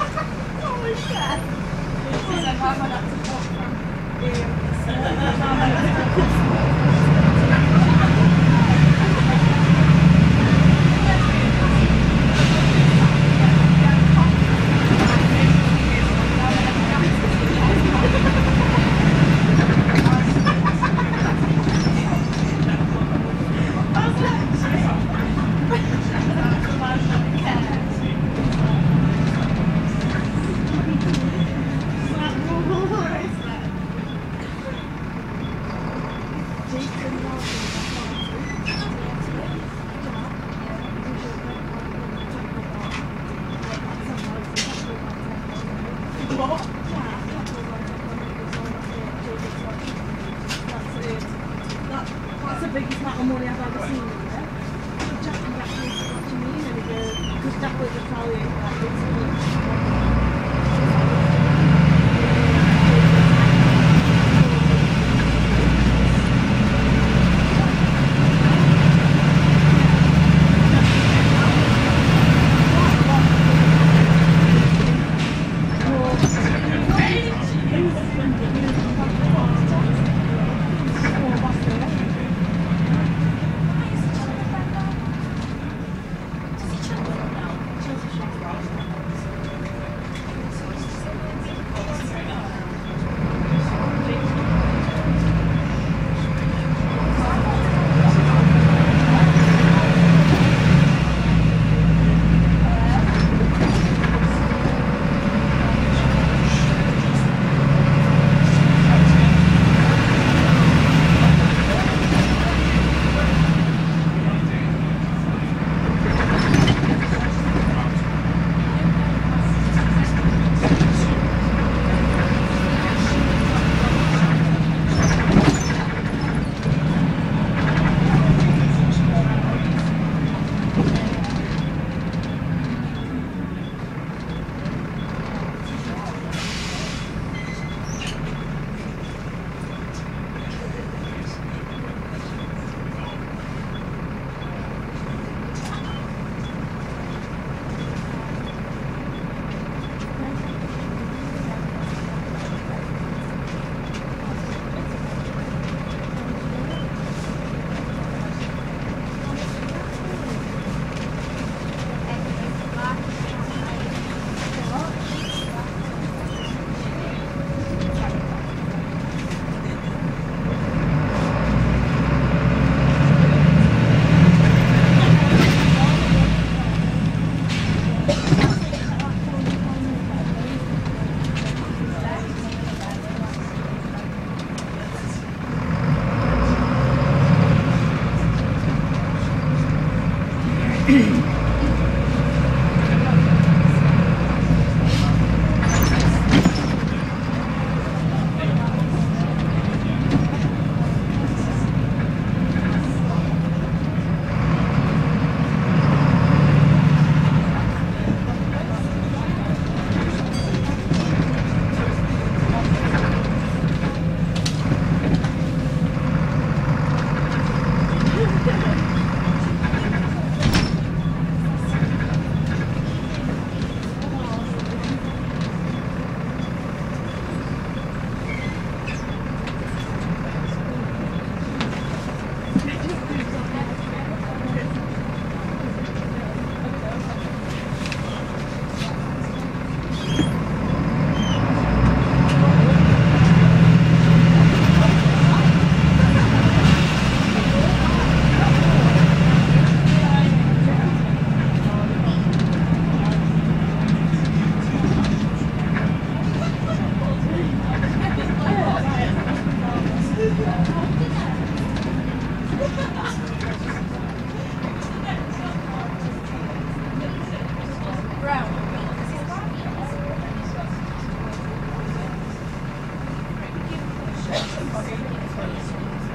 好帅害！现在妈妈拿？friends.